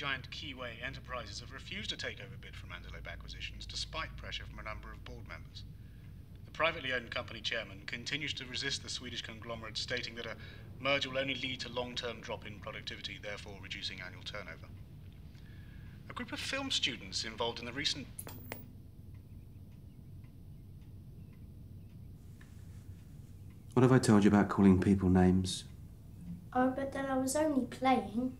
news today, technology giant Keyway Enterprises have refused to take over bid from Antelope Acquisitions despite pressure from a number of board members. The privately owned company chairman continues to resist the Swedish conglomerate, stating that a merger will only lead to long term drop in productivity, therefore reducing annual turnover. A group of film students involved in the recent What have I told you about calling people names? Oh, but then I was only playing.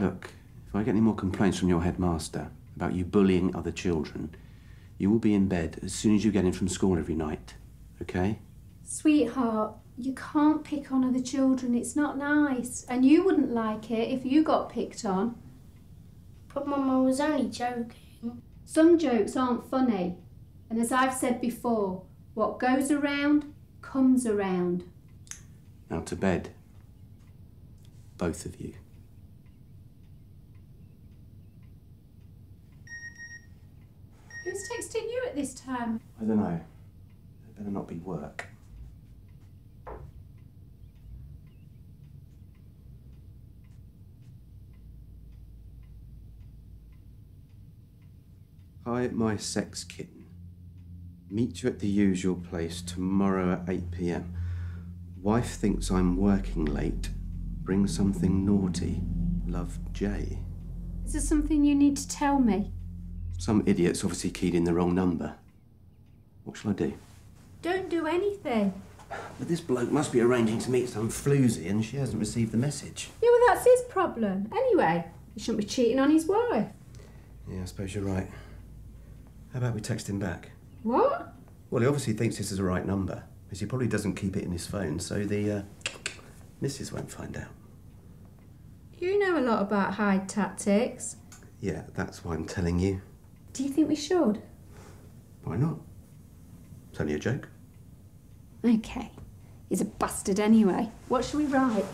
Look, if I get any more complaints from your headmaster about you bullying other children, you will be in bed as soon as you get in from school every night. Okay? Sweetheart, you can't pick on other children. It's not nice. And you wouldn't like it if you got picked on. But Mum, I was only joking. Some jokes aren't funny. And as I've said before, what goes around comes around. Now to bed. Both of you. Who's texting you at this time? I don't know. It better not be work. Hi, my sex kitten. Meet you at the usual place tomorrow at 8 pm. Wife thinks I'm working late. Bring something naughty. Love, Jay. Is there something you need to tell me? Some idiot's obviously keyed in the wrong number. What shall I do? Don't do anything. But this bloke must be arranging to meet some floozy and she hasn't received the message. Yeah, well, that's his problem. Anyway, he shouldn't be cheating on his wife. Yeah, I suppose you're right. How about we text him back? What? Well, he obviously thinks this is the right number, because he probably doesn't keep it in his phone, so the uh, missus won't find out. You know a lot about hide tactics. Yeah, that's why I'm telling you. Do you think we should? Why not? It's only a joke. Okay. He's a bastard anyway. What shall we write?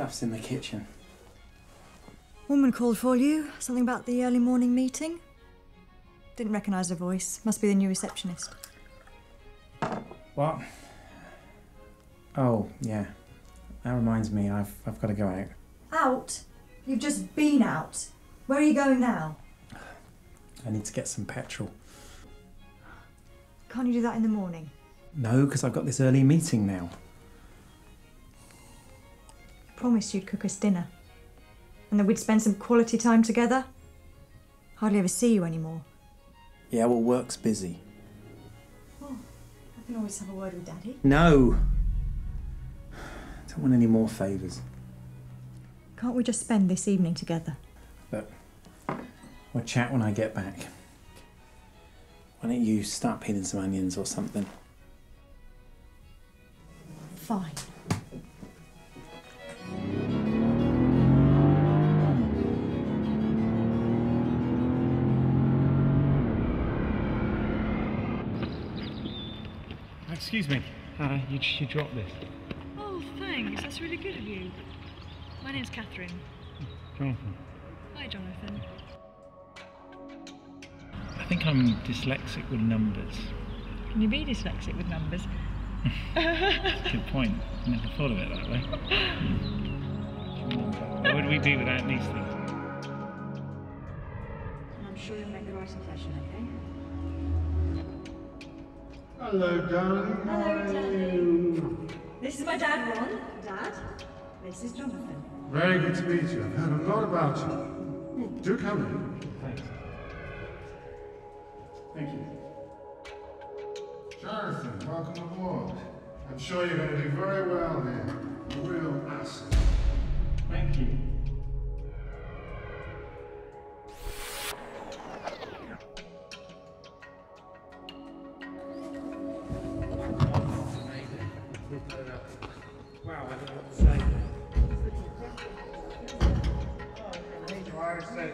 Stuff's in the kitchen. Woman called for you. Something about the early morning meeting? Didn't recognise her voice. Must be the new receptionist. What? Oh, yeah. That reminds me, I've, I've got to go out. Out? You've just been out. Where are you going now? I need to get some petrol. Can't you do that in the morning? No, because I've got this early meeting now. Promised you'd cook us dinner. And that we'd spend some quality time together. Hardly ever see you anymore. Yeah, well, work's busy. Oh, I can always have a word with Daddy. No! I Don't want any more favours. Can't we just spend this evening together? But we'll chat when I get back. Why don't you start peeling some onions or something? Fine. Excuse me. Uh, you, you dropped this. Oh, thanks. That's really good of you. My name's Catherine. Jonathan. Hi, Jonathan. I think I'm dyslexic with numbers. Can you be dyslexic with numbers? Good point. I Never thought of it that way. What would we do without these things? I'm sure you'll make the right impression, okay? Hello, darling. Hello, Daddy. This is my dad, Ron. Dad, this is Jonathan. Very good to meet you. I've heard a lot about you. Do come in. Thanks. Thank you. Jonathan, welcome aboard. I'm sure you're going to do very well here. A real asset. Thank you. Wow, I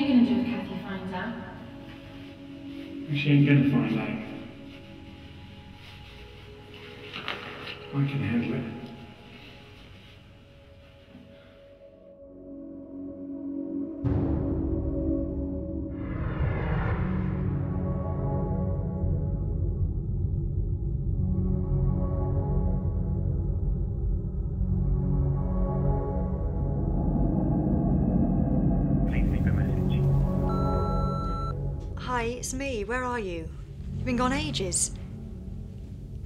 what to are you going to do if Kathy finds out? She ain't gonna find out. It's me. Where are you? You've been gone ages.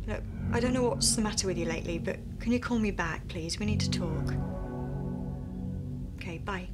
Look, I don't know what's the matter with you lately, but can you call me back, please? We need to talk. Okay, bye.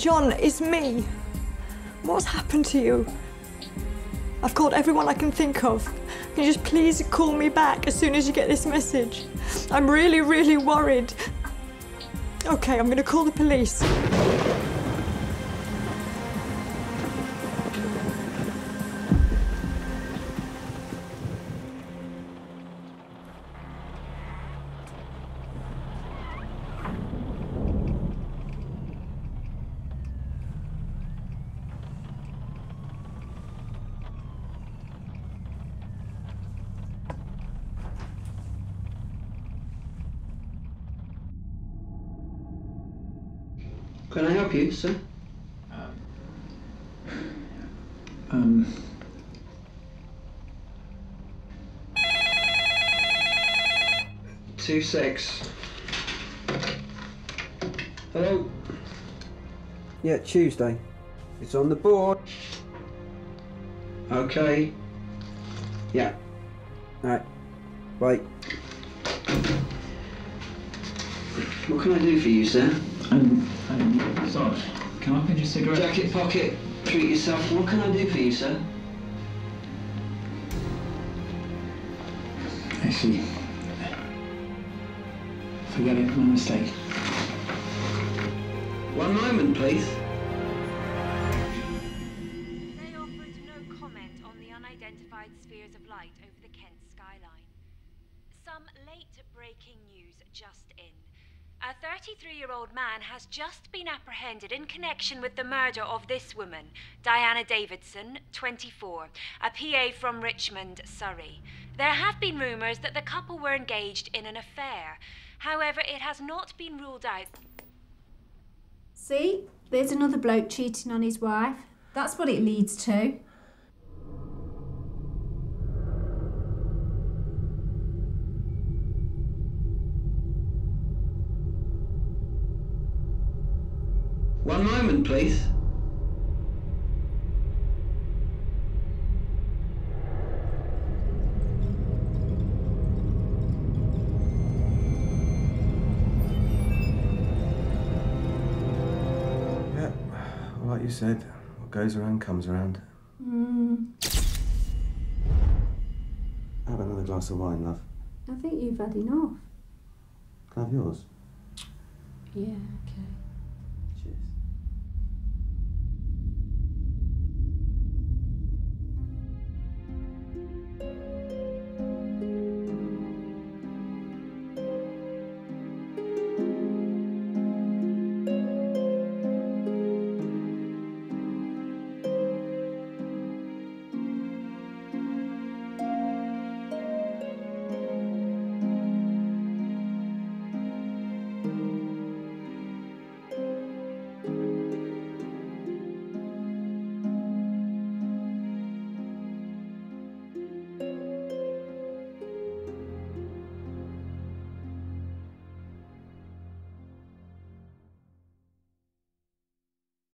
John, it's me. What's happened to you? I've called everyone I can think of. Can you just please call me back as soon as you get this message? I'm really, really worried. Okay, I'm gonna call the police. Can I help you, sir? Um. Two six. Hello. Yeah, Tuesday. It's on the board. Okay. Yeah. Alright. Wait. What can I do for you, sir? Um, um, sorry. Can I pinch a cigarette? Jacket pocket. Treat yourself. What can I do for you, sir? I see. forget it. My mistake. One moment, please. They offered no comment on the unidentified spheres of light over the Kent skyline. Some late breaking news just in. A 33 year old man has just been apprehended in connection with the murder of this woman, Diana Davidson, 24, a PA from Richmond, Surrey. There have been rumours that the couple were engaged in an affair. However, it has not been ruled out. See? There's another bloke cheating on his wife. That's what it leads to. One moment, please. Yeah, like you said, what goes around comes around. Mm, Have another glass of wine, love. I think you've had enough. Can I have yours? Yeah, okay.